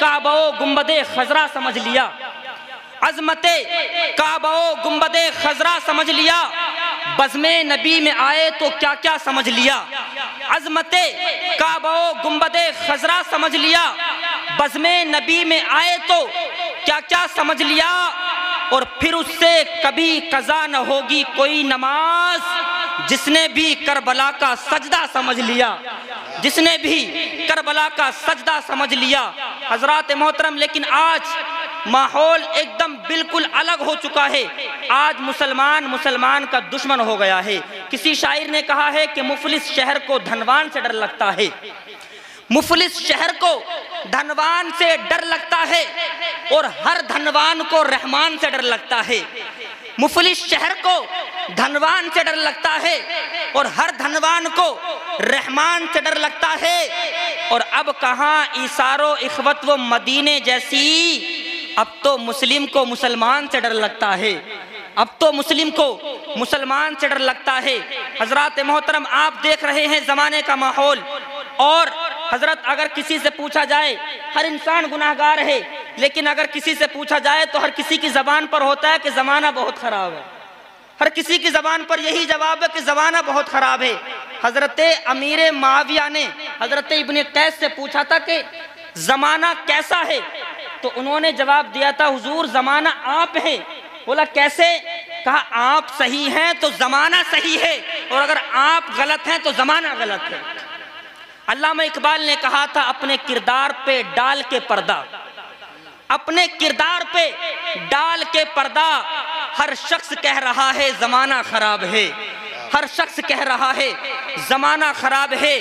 काबो गुम्बदे खजरा समझ लिया। अजमत काबो गुम्बदे खजरा समझ लिया। बज़मे नबी में आए तो क्या क्या समझ लिया। अजमत काबो गुम्बदे खजरा समझ लिया। बज़मे नबी में आए तो क्या क्या समझ लिया। और फिर उससे कभी कज़ा न होगी कोई नमाज़। जिसने भी करबला का सजदा समझ लिया, जिसने भी करबला का सजदा समझ लिया, हज़रत मोहतरम, लेकिन आज माहौल एकदम बिल्कुल अलग हो चुका है। आज मुसलमान मुसलमान का दुश्मन हो गया है। किसी शायर ने कहा है कि मुफलिस शहर को धनवान से डर लगता है। मुफलिस शहर को धनवान से डर लगता है और हर धनवान को रहमान से डर लगता है। मुफलिस शहर को धनवान से डर लगता है और हर धनवान को रहमान से डर लगता है। और अब कहाँ इशारो इखवत व मदीने जैसी? अब तो मुस्लिम को मुसलमान से डर लगता है। अब तो मुस्लिम को मुसलमान से डर लगता है। हज़रत मोहतरम, आप देख रहे हैं जमाने का माहौल। और हज़रत, अगर किसी से पूछा जाए, हर इंसान गुनाहगार है। लेकिन अगर किसी से पूछा जाए तो हर किसी की जबान पर होता है कि जमाना बहुत खराब है। हर किसी की जबान पर यही जवाब है कि जमाना बहुत खराब है। हज़रत अमीर माविया ने हज़रत इबन कैस से पूछा था कि जमाना कैसा है? तो उन्होंने जवाब दिया था, हुजूर, जमाना आप है। बोला, कैसे? कहा, आप सही हैं तो जमाना सही है, और अगर आप गलत हैं तो जमाना गलत है। अल्लामा इकबाल ने कहा था, अपने किरदार पे डाल के पर्दा, अपने किरदार पे डाल के पर्दा हर शख्स कह रहा है, जमाना खराब है। हर शख्स कह रहा है, जमाना खराब है।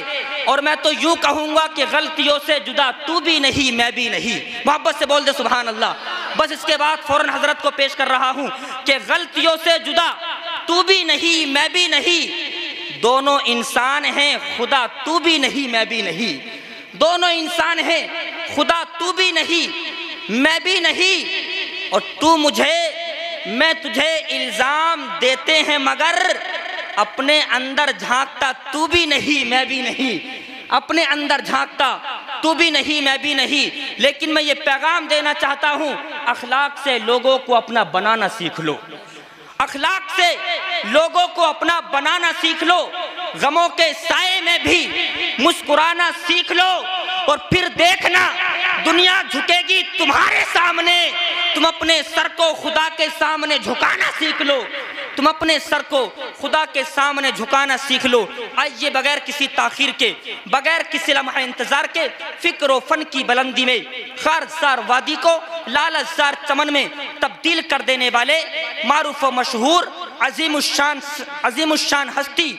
और मैं तो यूँ कहूँगा कि गलतियों से जुदा तू भी नहीं, मैं भी नहीं। मोहब्बत से बोल दे सुबहान अल्लाह बस इसके बाद फ़ौरन हज़रत को पेश कर रहा हूँ कि गलतियों से जुदा तू भी नहीं, मैं भी नहीं। दोनों इंसान हैं, खुदा तू भी नहीं, मैं भी नहीं। दोनों इंसान हैं, खुदा तू भी नहीं, मैं भी नहीं। और तू मुझे मैं तुझे इल्ज़ाम देते हैं मगर अपने अंदर झांकता तू भी नहीं, मैं भी नहीं। अपने अंदर झांकता तू भी नहीं, मैं भी नहीं। लेकिन मैं ये पैगाम देना चाहता हूँ, अखलाक से लोगों को अपना बनाना सीख लो। अखलाक से लोगों को अपना बनाना सीख लो। गमों के साय में भी मुस्कुराना सीख लो। और फिर देखना दुनिया झुकेगी तुम्हारे सामने। तुम अपने सर को खुदा के सामने झुकाना सीख लो। तुम अपने सर को खुदा के सामने झुकाना सीख लो। आइए बगैर किसी ताखिर के, बगैर किसी लम्हा इंतज़ार के, फ़िक्र फन की बुलंदी में खारजार वादी को लालजार चमन में तब्दील कर देने वाले मारूफ मशहूर अजीम शान अजीम शान हस्ती,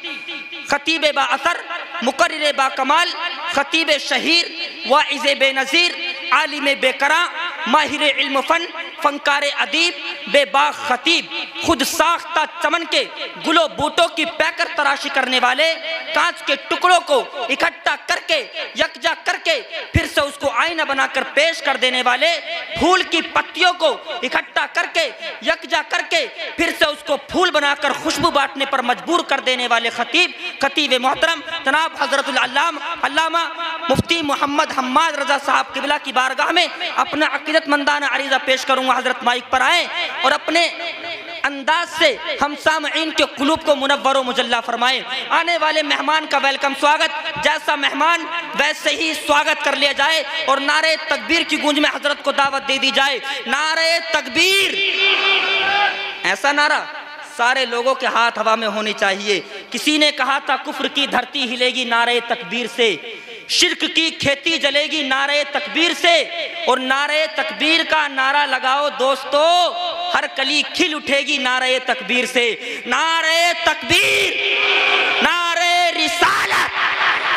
खतीब बा असर मुकर बा कमाल, खतीब शहीर, वाइज बेनज़ीर आलिम बेकरा, माहिर इल्म फन, फनकार अदीब बेबाग खतीब, खुद साख्ता चमन के गुलो बूटों की पैकर तराशी करने वाले, कांच के टुकड़ों को इकट्ठा करके, यकजा करके फिर आईना बनाकर पेश कर देने वाले फूल की पत्तियों को इकट्ठा करके, यकजा करके, फिर से उसको फूल बनाकर खुशबू बांटने पर मजबूर कर देने वाले खतीब खतीब मोहतरम, जनाब हज़रत मुफ्ती मोहम्मद हम्माद रजा साहब किबला की बारगाह में अपना अकीदत मंदाना अरीजा पेश करूँगा। हज़रत माइक पर आए और अपने अंदाज से हम सामीन के कुलूब को मुनवर मुजल्ला फरमाए। आने वाले मेहमान का वेलकम स्वागत। जैसा मेहमान, वैसे ही स्वागत कर लिया जाए और नारे तकबीर की गूंज में हज़रत को दावत दे दी जाए। नारे तकबीर। ऐसा नारा सारे लोगों के हाथ हवा में होने चाहिए। किसी ने कहा था, कुफ्र की धरती हिलेगी नारे तकबीर से। शिरक की खेती जलेगी नारे तकबीर से। और नारे तकबीर का नारा लगाओ दोस्तों। हर कली खिल उठेगी नारे तकबीर से। नारे तकबीर, नारे रिसालत।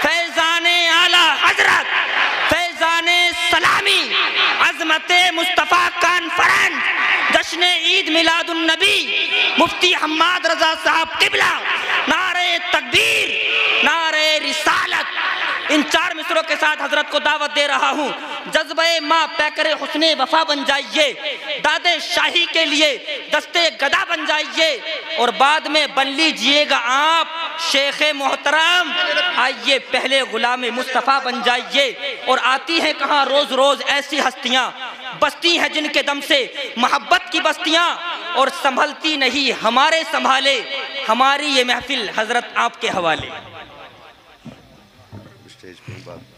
फैजाने आला हज़रत, फैजाने सलामी, अजमत मुस्तफ़ा कॉन्फ्रेंस जश्न ईद मिलादुन नबी मुफ्ती हम्माद रजा साहब किबला। नारे तकबीर, नारे रिसालत। इन चार मिसरों के साथ हज़रत को दावत दे रहा हूँ। जज्बे माँ पैकर हुसने वफा बन जाइए। दादे शाही के लिए दस्ते गदा बन जाइए। और बाद में बन लीजिएगा आप, शेख मोहतरम। आइए, पहले गुलाम मुस्तफ़ा बन जाइए। और आती हैं कहाँ रोज रोज ऐसी हस्तियाँ? बस्ती हैं जिनके दम से मोहब्बत की बस्तियाँ। और संभलती नहीं, हमारे संभाले। हमारी ये महफिल हज़रत आपके हवाले। स्टेज पे बात बात करें